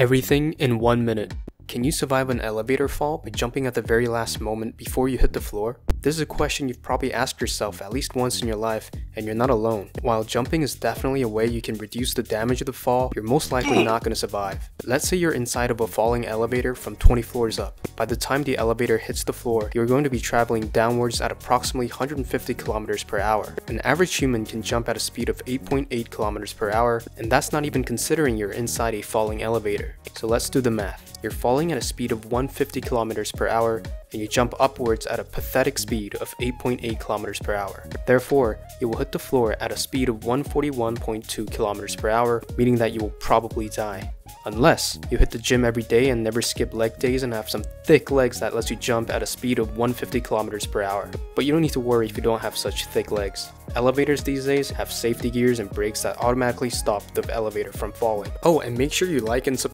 Everything in one minute. Can you survive an elevator fall by jumping at the very last moment before you hit the floor? This is a question you've probably asked yourself at least once in your life, and you're not alone. While jumping is definitely a way you can reduce the damage of the fall, you're most likely not going to survive. Let's say you're inside of a falling elevator from 20 floors up. By the time the elevator hits the floor, you're going to be traveling downwards at approximately 150 kilometers per hour. An average human can jump at a speed of 8.8 kilometers per hour, and that's not even considering you're inside a falling elevator. So let's do the math. You're falling at a speed of 150 kilometers per hour, and you jump upwards at a pathetic speed of 8.8 kilometers per hour. Therefore, you will hit the floor at a speed of 141.2 kilometers per hour, meaning that you will probably die. Unless you hit the gym every day and never skip leg days and have some thick legs that lets you jump at a speed of 150 kilometers per hour. But you don't need to worry if you don't have such thick legs. Elevators these days have safety gears and brakes that automatically stop the elevator from falling. Oh, and make sure you like and subscribe